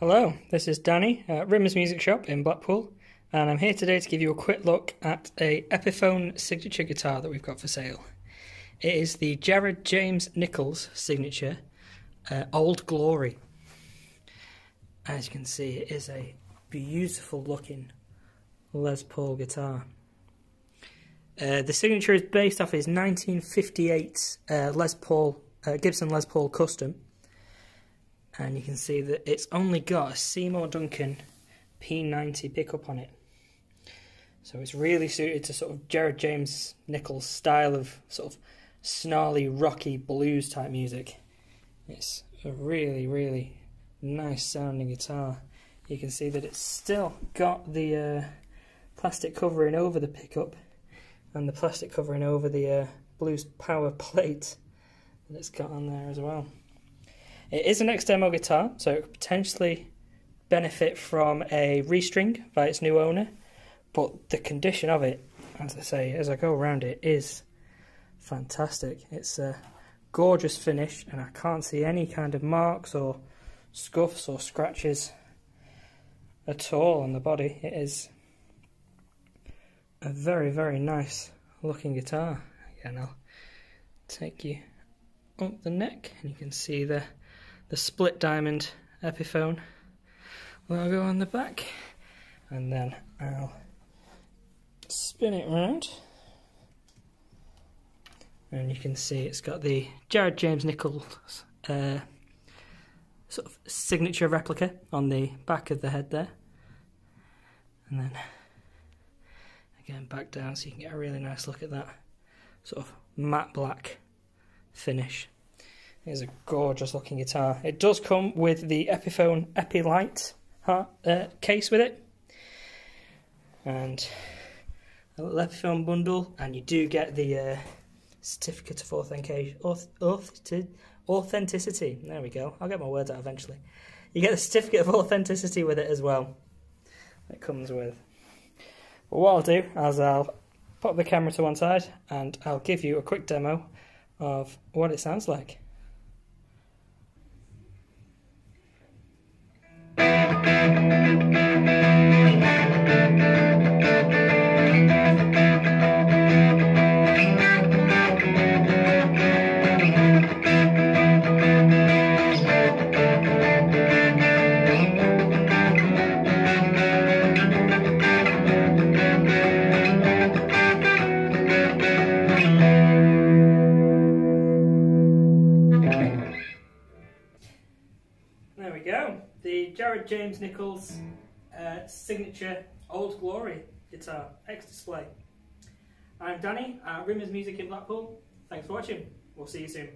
Hello, this is Danny at Rimmer's Music Shop in Blackpool, and I'm here today to give you a quick look at a Epiphone signature guitar that we've got for sale. It is the Jared James Nichols signature uh, Old Glory. As you can see, it is a beautiful looking Les Paul guitar. Uh, the signature is based off his 1958 uh, Les Paul uh, Gibson Les Paul Custom and you can see that it's only got a Seymour Duncan P90 pickup on it. So it's really suited to sort of Jared James Nichols style of sort of snarly, rocky blues type music. It's a really, really nice sounding guitar. You can see that it's still got the uh, plastic covering over the pickup and the plastic covering over the uh, blues power plate that it's got on there as well. It is an ex-demo guitar, so it could potentially benefit from a restring by its new owner, but the condition of it, as I say, as I go around it, is fantastic. It's a gorgeous finish, and I can't see any kind of marks or scuffs or scratches at all on the body. It is a very, very nice looking guitar. Again, I'll take you up the neck, and you can see the the split diamond Epiphone. Logo on the back and then I'll spin it around and you can see it's got the Jared James Nichols uh, sort of signature replica on the back of the head there. And then again back down so you can get a really nice look at that sort of matte black finish is a gorgeous looking guitar. It does come with the Epiphone EpiLite uh, case with it. And a little Epiphone bundle, and you do get the uh, certificate of authenticity. There we go. I'll get my words out eventually. You get the certificate of authenticity with it as well. It comes with. But what I'll do is I'll pop the camera to one side and I'll give you a quick demo of what it sounds like. We go. The Jared James Nichols uh, signature Old Glory guitar, Ex display. I'm Danny at Rimmer's Music in Blackpool. Thanks for watching. We'll see you soon.